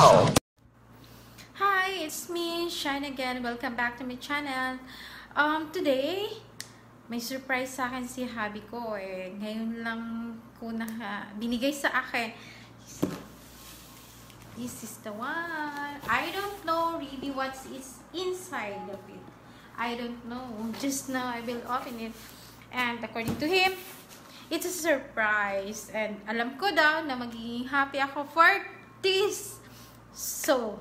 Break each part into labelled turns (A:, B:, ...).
A: Wow!
B: Hi, it's me, Shine again. Welcome back to my channel. Um, today, may surprise sa akin si hubby ko eh. Ngayon lang ko na binigay sa akin. This is the one. I don't know really what's is inside of it. I don't know. Just now, I will open it. And according to him, it's a surprise. And alam ko daw na magiging happy ako for this. So,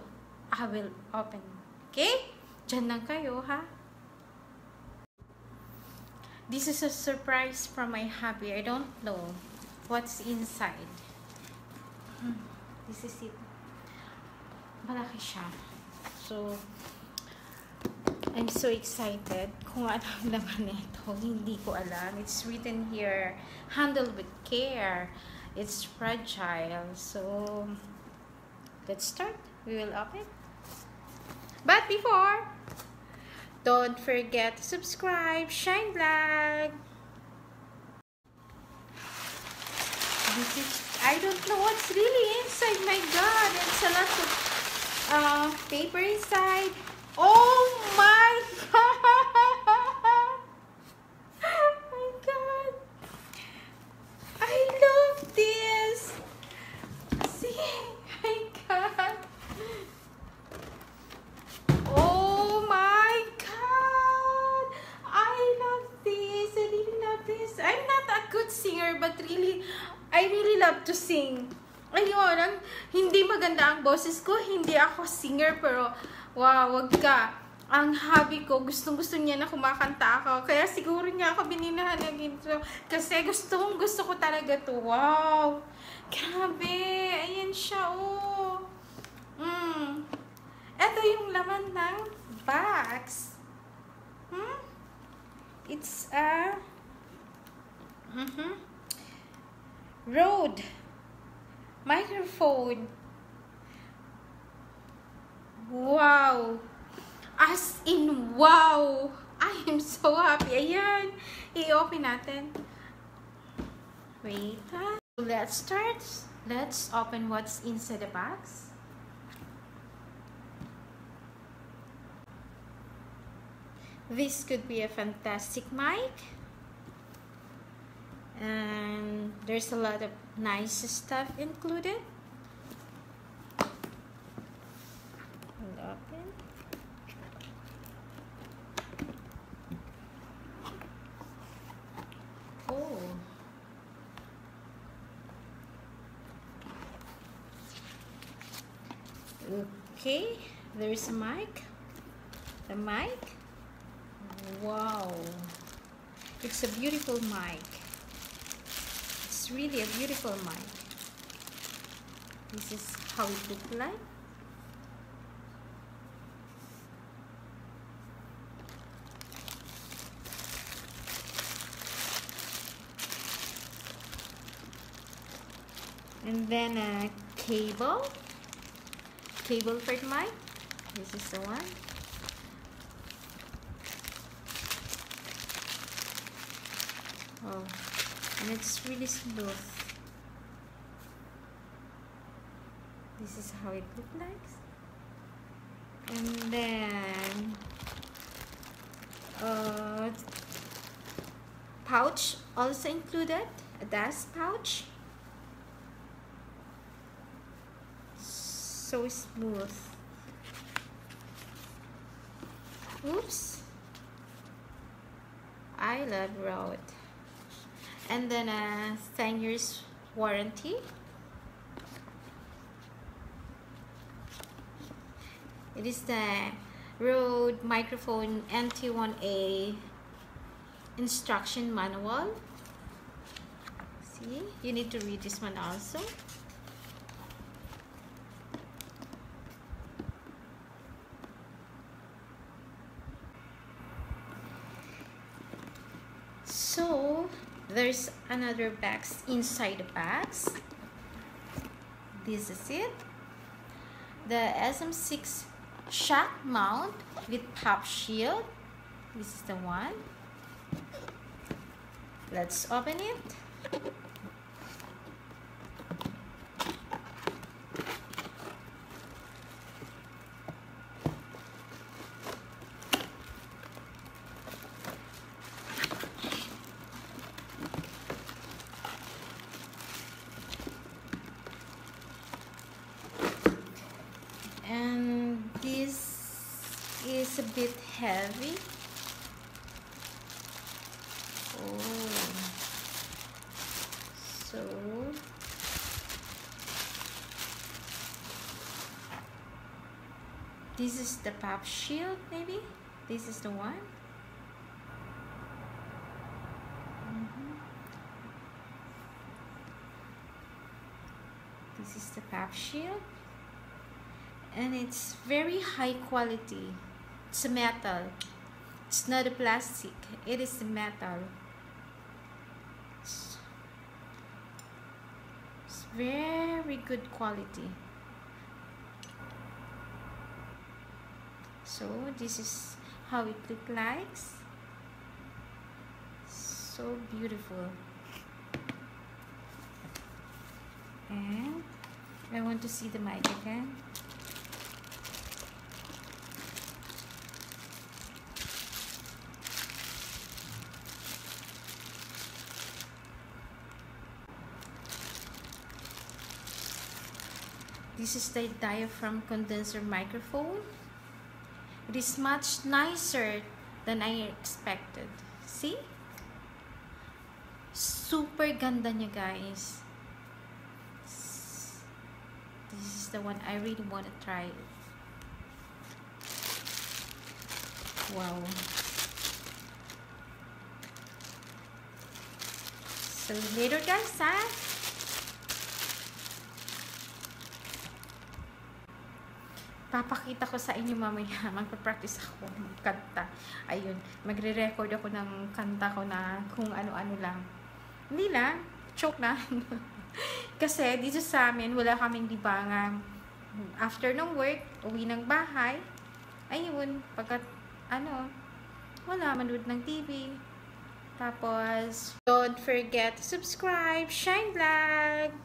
B: I will open. Okay? Diyan lang kayo, ha? This is a surprise from my hubby. I don't know what's inside. Hmm. This is it. Malaki siya. So, I'm so excited kung ano ang laman nito. Hindi ko alam. It's written here, handle with care. It's fragile. So, let's start. We will open. But before, don't forget to subscribe, Shine Vlog. This is, I don't know what's really inside. My God, it's a lot of uh, paper inside. Oh my singer, but really, I really love to sing. Ayun, ang, hindi maganda ang boses ko, hindi ako singer, pero wow, wag ka. Ang hobby ko, gustong gusto niya na kumakanta ako. Kaya siguro niya ako bininahan na ginto. Kasi gustong gusto ko talaga to. Wow! Grabe! Ayan siya, oh! Mm. Ito yung laman ng box. Hmm? It's a mm -hmm, Rode microphone. Wow! As in, wow! I am so happy. Ayan. I-open natin. Wait. Let's start. Let's open what's inside the box. This could be a fantastic mic. And there's a lot of nice stuff included. Okay, there's a mic. The mic. Wow. It's a beautiful mic. It's really a beautiful mic. This is how it looks like. And then a cable. Cable for mic. This is the one. Oh, and it's really smooth. This is how it looks like. And then uh, pouch also included, a dust pouch. So smooth. Oops. I love Rode and then a 10 years warranty. It is the Rode microphone NT1A instruction manual. See you need to read this one also so there's another box inside the box. This is it. The SM6 shock mount with pop shield. This is the one. Let's open it heavy. Oh. So, this is the pop shield maybe? This is the one? Mm-hmm. This is the pop shield and it's very high quality it's metal. It's not a plastic. It is metal. It's, it's very good quality. So this is how it looks like. So beautiful. And I want to see the mic again This is the diaphragm condenser microphone. It is much nicer than I expected. See? Super ganda niya guys. This is the one I really want to try. Wow. So later guys, ha? Papakita ko sa inyo mamaya. Magpa-practice ako magkanta. Ayun, magre-record ako ng kanta ko na kung ano-ano lang. Hindi lang, choke na. Kasi dito sa amin, wala kaming libangan. After ng work, uwi ng bahay, ayun, pagkat, ano, wala, manood ng TV. Tapos, don't forget to subscribe, Shine Vlog!